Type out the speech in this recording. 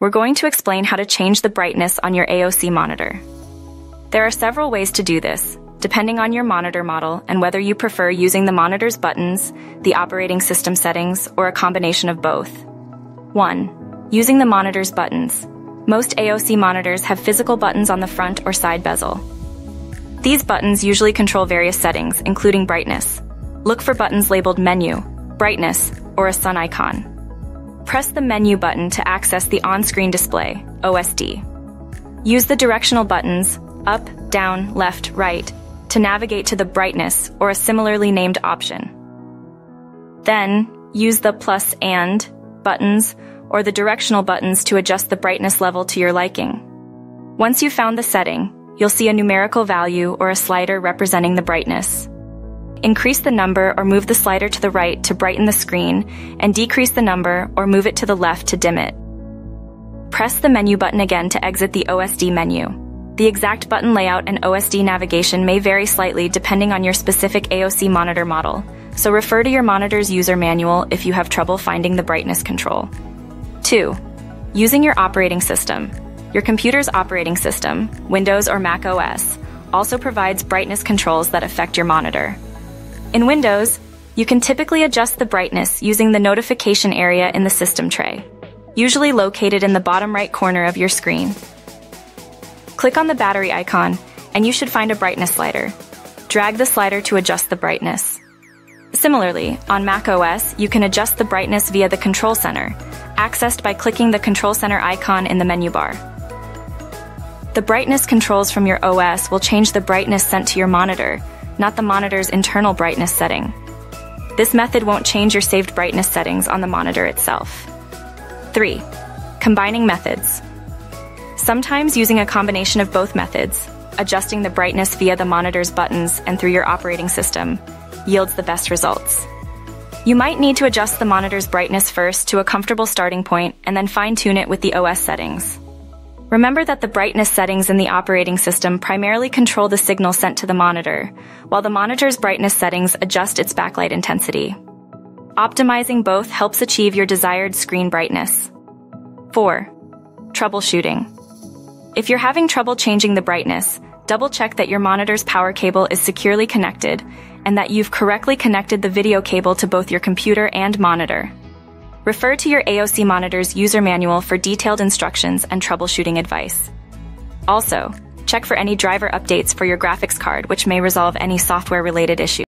we're going to explain how to change the brightness on your AOC monitor. There are several ways to do this, depending on your monitor model and whether you prefer using the monitor's buttons, the operating system settings, or a combination of both. 1. Using the monitor's buttons. Most AOC monitors have physical buttons on the front or side bezel. These buttons usually control various settings, including brightness. Look for buttons labeled Menu, Brightness, or a sun icon. Press the Menu button to access the on-screen display, OSD. Use the directional buttons, up, down, left, right, to navigate to the brightness or a similarly named option. Then, use the plus and buttons or the directional buttons to adjust the brightness level to your liking. Once you've found the setting, you'll see a numerical value or a slider representing the brightness. Increase the number or move the slider to the right to brighten the screen, and decrease the number or move it to the left to dim it. Press the menu button again to exit the OSD menu. The exact button layout and OSD navigation may vary slightly depending on your specific AOC monitor model, so refer to your monitor's user manual if you have trouble finding the brightness control. 2. Using your operating system. Your computer's operating system, Windows or Mac OS, also provides brightness controls that affect your monitor. In Windows, you can typically adjust the brightness using the notification area in the system tray, usually located in the bottom right corner of your screen. Click on the battery icon, and you should find a brightness slider. Drag the slider to adjust the brightness. Similarly, on Mac OS, you can adjust the brightness via the Control Center, accessed by clicking the Control Center icon in the menu bar. The brightness controls from your OS will change the brightness sent to your monitor, not the monitor's internal brightness setting. This method won't change your saved brightness settings on the monitor itself. 3. Combining methods. Sometimes using a combination of both methods, adjusting the brightness via the monitor's buttons and through your operating system, yields the best results. You might need to adjust the monitor's brightness first to a comfortable starting point and then fine tune it with the OS settings. Remember that the brightness settings in the operating system primarily control the signal sent to the monitor, while the monitor's brightness settings adjust its backlight intensity. Optimizing both helps achieve your desired screen brightness. 4. Troubleshooting. If you're having trouble changing the brightness, double check that your monitor's power cable is securely connected and that you've correctly connected the video cable to both your computer and monitor. Refer to your AOC monitor's user manual for detailed instructions and troubleshooting advice. Also, check for any driver updates for your graphics card which may resolve any software-related issues.